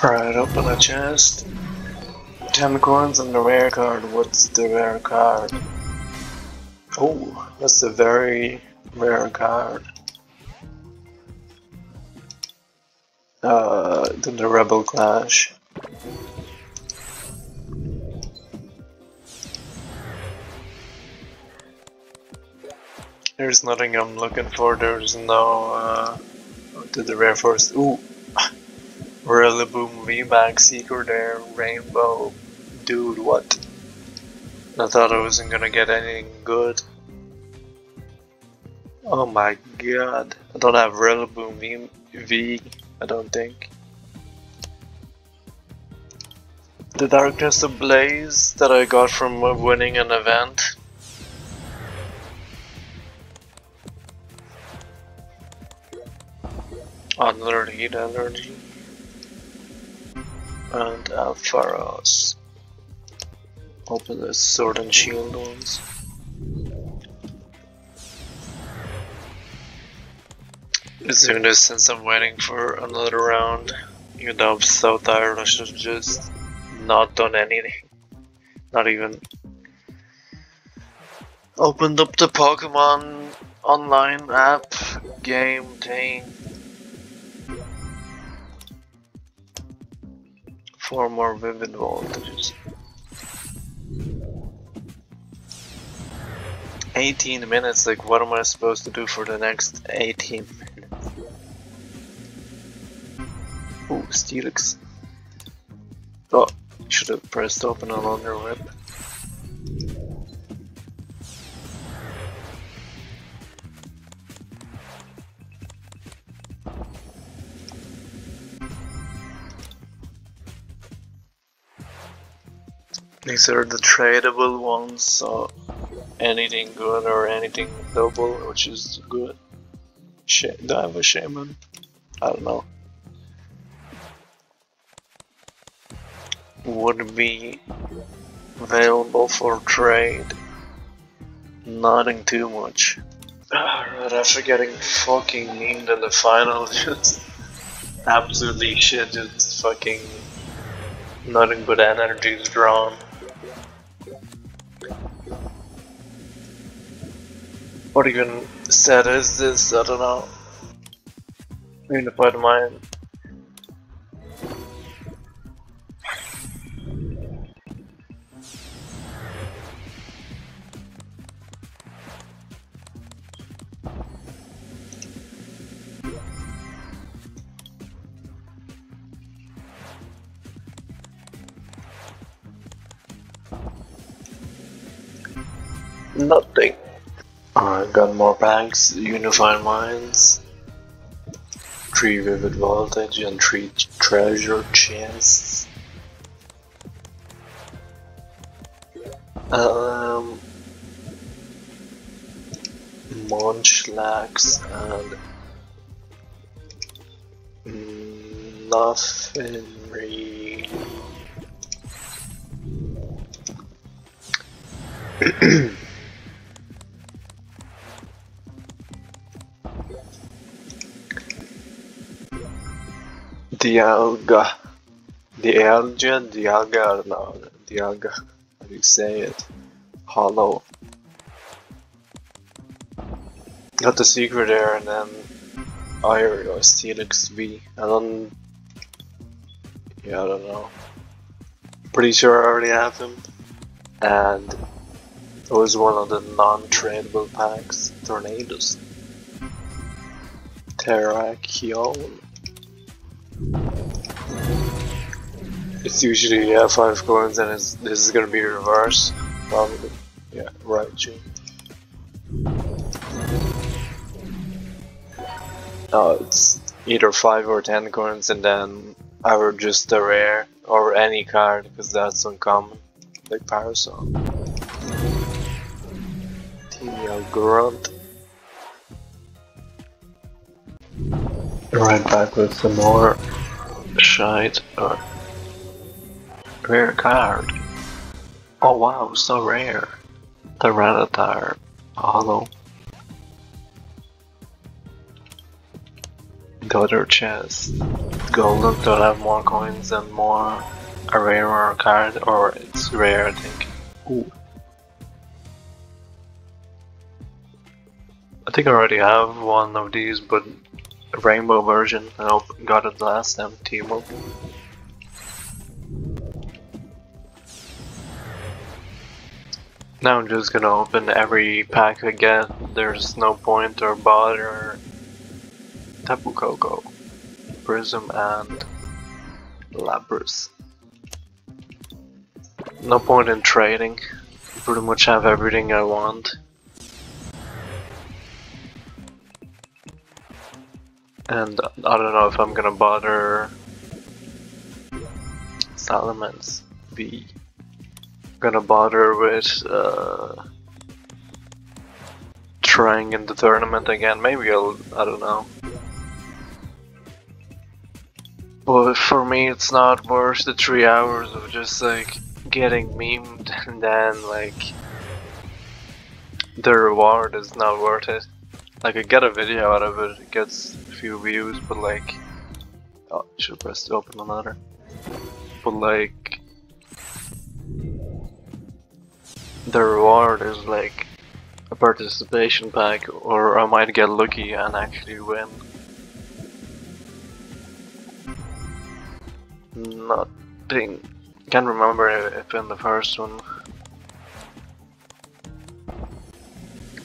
Alright, open a chest. 10 coins and the rare card. What's the rare card? Oh, that's a very rare card. Uh, then the Rebel Clash. There's nothing I'm looking for. There's no. Uh, to the rare force. Ooh, Rillaboom VMAX Seeker there, Rainbow. Dude, what? I thought I wasn't gonna get anything good. Oh my god. I don't have Rillaboom v, v, I don't think. The Darkness Ablaze that I got from winning an event. Another heat energy. And Alpharos. Open the sword and shield ones. As soon as since I'm waiting for another round. you know I'm so tired, I should just not done anything. Not even opened up the Pokemon online app game thing. Four more vivid voltages. 18 minutes, like what am I supposed to do for the next 18 minutes? Oh, Steelix. Oh, should have pressed open a longer whip. These are the tradable ones, so anything good or anything double, which is good. Sh do I have a shaman? I don't know. Would be available for trade. Nothing too much. Ah, Alright, after getting fucking memed in the final, just absolutely shit, just fucking nothing but energies drawn. What even set is this? I don't know. Unified mind. Nothing. I got more packs, Unified Minds, 3 Vivid Voltage and 3 Treasure Chests. Um, Munchlax and nothing really. Dialga. Dialga, Dialga, no, Dialga. How do you say it? Hollow. Got the secret there and then Iron or Steelix V. I don't. Yeah, I don't know. Pretty sure I already have him. And it was one of the non tradable packs. Tornadus. Terrakion. It's usually yeah five coins and this is gonna be reverse probably. Yeah, right. No, it's either five or ten coins and then either just a rare or any card because that's uncommon. Like Parasol. Team Grunt. Right back with some more shite or rare card. Oh wow, so rare. The Rattata hollow. Other chest, golden, don't have more coins and more a rarer card, or it's rare, I think. Ooh. I think I already have one of these, but rainbow version. I hope got it last time, Teemo. Now I'm just gonna open every pack again. There's no point or bother. Tapu Koko, Prism, and Lapras. No point in trading. Pretty much have everything I want. And I don't know if I'm gonna bother Salamence V. Gonna bother with uh, trying in the tournament again. Maybe I'll. I don't know. But for me, it's not worth the three hours of just like getting memed and then like the reward is not worth it. Like I get a video out of it, it gets a few views, but like, oh, should pressed open another. But like, the reward is like a participation pack, or I might get lucky and actually win. Nothing. Can't remember if in the first one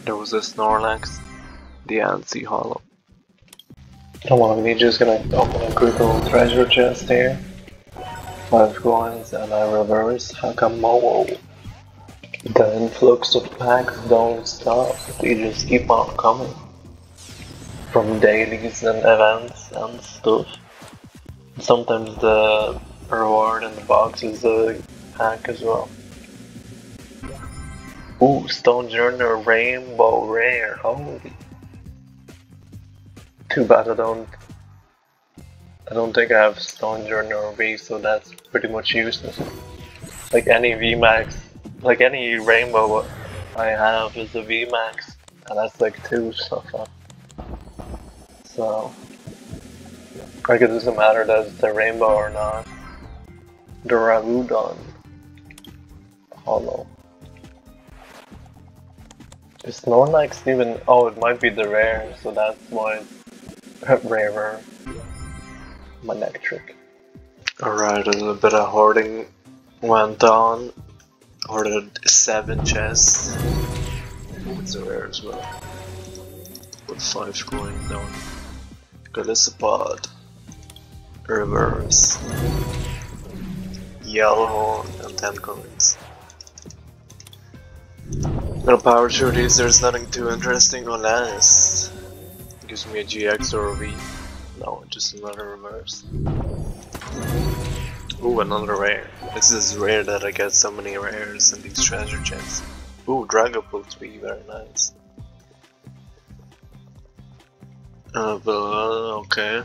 there was a Snorlax the Ansi Hollow. Come on, we're just gonna open a quick little treasure chest here. Five coins and I reverse Hakamo. The influx of packs don't stop, they just keep on coming. From dailies and events and stuff. Sometimes the reward in the box is a pack as well. Ooh, Stonjourner Rainbow Rare, holy too bad I don't. I don't think I have Stonjourner or V, so that's pretty much useless. Like any VMAX, like any rainbow I have is a VMAX, and that's like two so far. So, like it doesn't matter that it's a rainbow or not. The Ravudon Hollow. Is Snorlax even? Oh, it might be the rare, so that's why it's rarer Manectric. Alright, a little bit of hoarding went on. Hoarded seven chests. It's a rare as well. With five coins down. Golisopod. Reverse. Yellow horn and 10 coins. No power through these, there's nothing too interesting unless gives me a GX or a V. No, just another reverse. Ooh, another rare. This is rare that I get so many rares in these treasure chests. Ooh, Dragapult be very nice. Uh, uh, okay.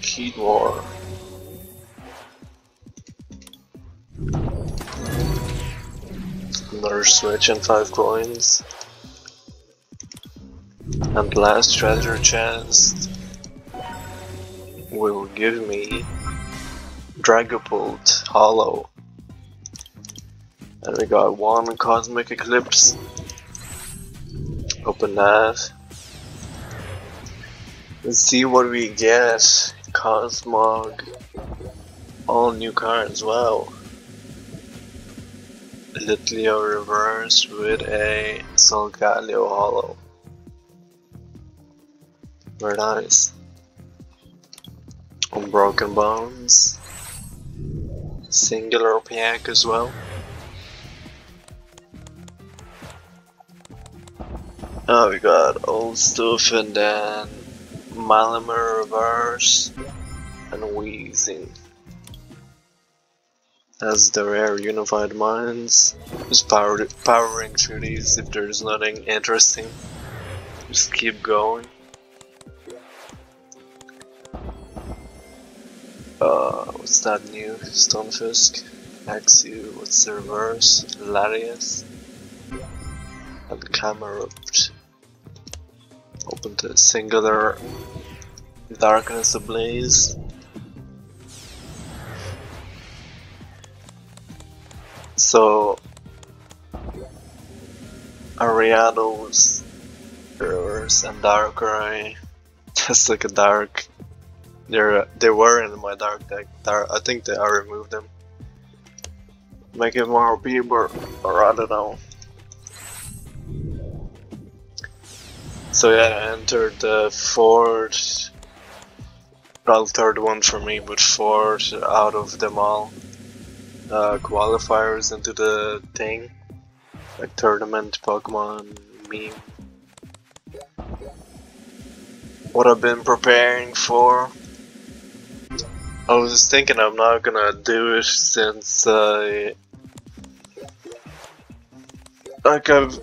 Heat War. Another switch and 5 coins. And last treasure chest will give me Dragapult Hollow. And we got one Cosmic Eclipse. Open that. Let's see what we get. Cosmog. All new cards, wow. Litleo reverse with a Solgaleo Hollow. Very nice. Unbroken Bonds. Singular pack as well. Oh, we got old stuff and then Malamar Reverse and Wheezing. As the rare Unified Minds. Just power powering through these if there's nothing interesting. Just keep going. Uh, what's that new? Stunfisk, Axew, what's the reverse? Larius, and Camerupt. Open open to singular darkness ablaze. So Ariados, reverse and Darkrai. Just like a dark. They're they were in my dark deck. I think they I removed them. Make it more people, or I don't know. So yeah, I entered the fourth, well third one for me, but fourth out of them all uh, qualifiers into the thing, like tournament, Pokemon, meme. What I've been preparing for. I was thinking I'm not gonna do it since I... like I've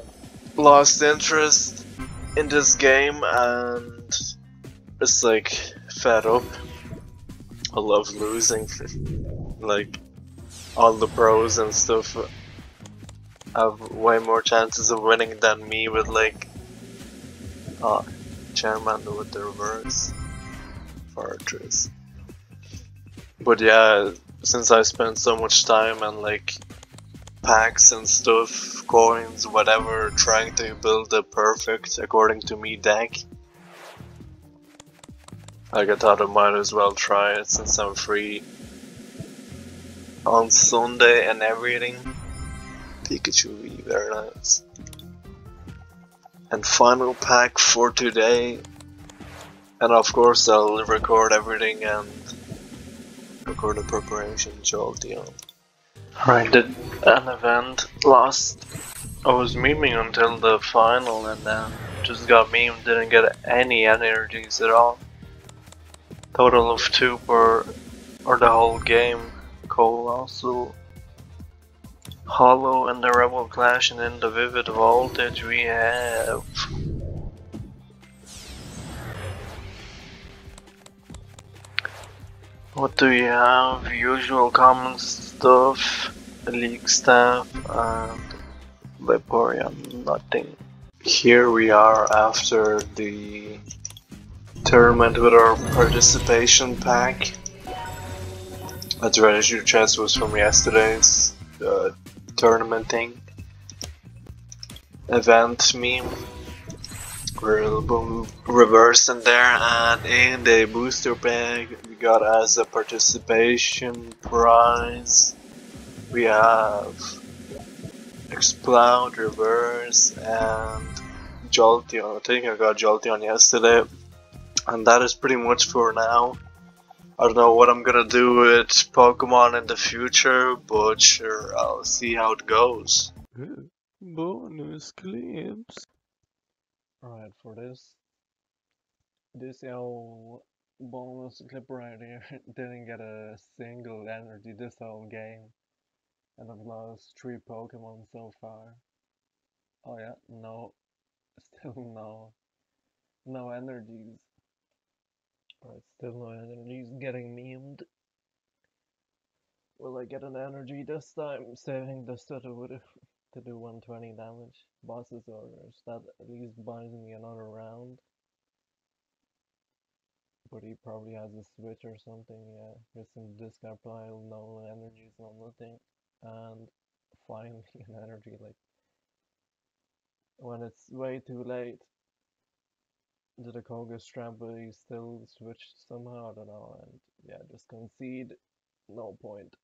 lost interest in this game and it's like fed up. I love losing. like all the pros and stuff have way more chances of winning than me with like uh Charmander with the reverse Fortress. But yeah, since I spent so much time and like packs and stuff, coins, whatever, trying to build the perfect, according to me, deck. Like I thought I might as well try it since I'm free on Sunday and everything. Pikachu, be very nice. And final pack for today. And of course I'll record everything and record the preparation Jolteon. I did an event last. I was memeing until the final and then just got memed, didn't get any energies at all. Total of two per or the whole game. Coalossal Hollow and the Rebel Clash and then the Vivid Voltage we have. What do you have? Usual common stuff, league staff, and Vaporeon, nothing. Here we are after the tournament with our participation pack. That treasure chest was from yesterday's uh, tournament thing. Event meme. Reverse in there and in the booster bag we got as a participation prize we have Exploud, Reverse and Jolteon. I think I got Jolteon yesterday and that is pretty much for now. I don't know what I'm gonna do with Pokemon in the future, but sure, I'll see how it goes. Bonus clips. Alright, for this, this old bonus clip right here didn't get a single energy this whole game. And I've lost three Pokemon so far. Oh yeah, no, still no, no energies. Alright, still no energies, getting memed. Will I get an energy this time? Saving the stutter would to do 120 damage. Boss's orders. That at least buys me another round. But he probably has a switch or something, yeah. The discard pile, no energies, no nothing. And finally an energy, like when it's way too late. Did a Koga's Trap but he still switched somehow, I don't know, and yeah, just concede, no point.